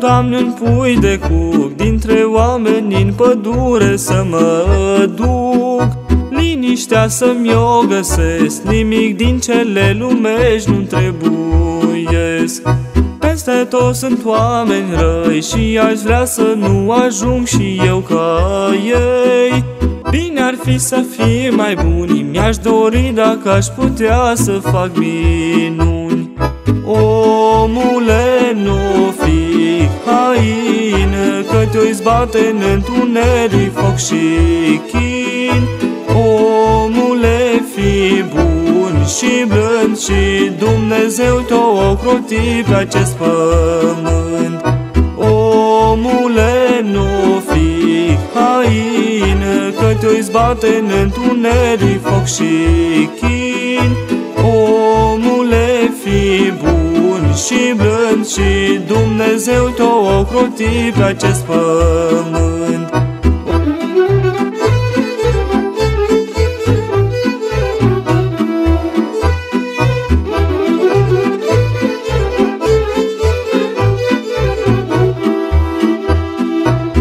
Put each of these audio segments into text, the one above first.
Doamne, un pui de cuc Dintre oameni în pădure să mă duc. Liniștea să-mi o găsesc Nimic din cele lumești nu trebuiesc. Peste tot sunt oameni răi Și aș vrea să nu ajung și eu ca ei. Bine ar fi să fie mai buni Mi-aș dori dacă aș putea să fac minuni. Omule, nu fi hain Că te-o izbate în întuneric, foc și chin. Omule, fi bun și blând Și Dumnezeu te-o ocroti pe acest pământ. Omule, nu fi hain Că te-o izbate în întuneric, foc și chin Și Dumnezeu te-o ocroti pe acest pământ.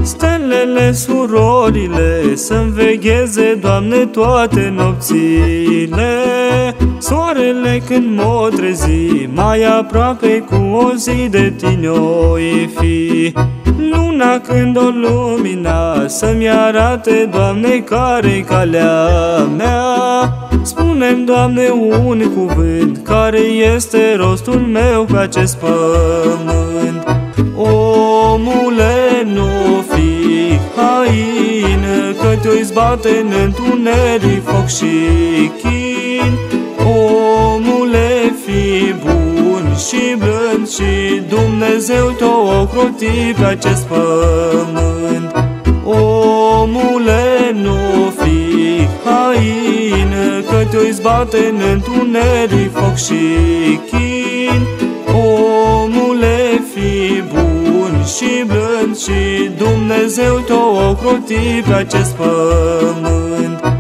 Stelele, surorile Să-mi vegheze, Doamne, toate nopțile Soarele când mă trezi Mai aproape cu o zi de tine o fi. Luna când o lumina Să-mi arate, Doamne, care calea mea? Spune-mi, Doamne, un cuvânt Care este rostul meu pe acest pământ? Omule, nu fi hain Că te-o izbate în întuneric, foc și chin. Omule, fi bun și blând Și Dumnezeu te-o ocroti pe acest pământ. Omule, nu fi hain Că te-o izbate în întuneric, foc și chin. Omule, fi bun și blând Și Dumnezeu te-o ocroti pe acest pământ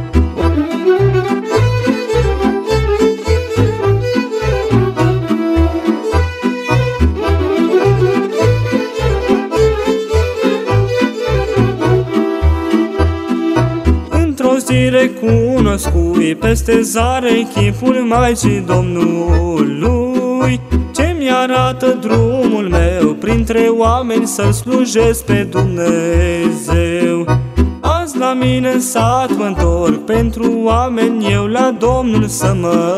recunoscui peste zare chipul Maicii Domnului Ce mi-arată drumul meu printre oameni să-L slujesc pe Dumnezeu. Azi la mine în sat mă întorc pentru oameni eu la Domnul să mă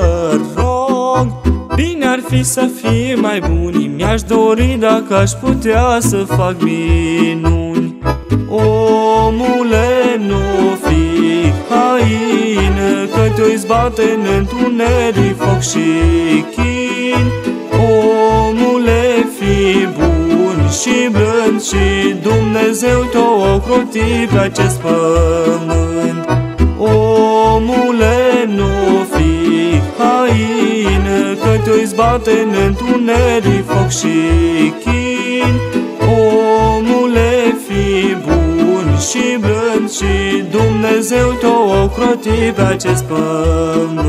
rog. Bine ar fi să fie mai buni, mi-aș dori dacă aș putea să fac minuni te-o izbate în întuneric, foc și chin. Omule, fi bun și blând Și Dumnezeu te-o ocroti pe acest pământ. Omule, nu fi hain Că te-o izbate în întuneric, foc și chin și blând Și Dumnezeu te-o ocroti pe acest pământ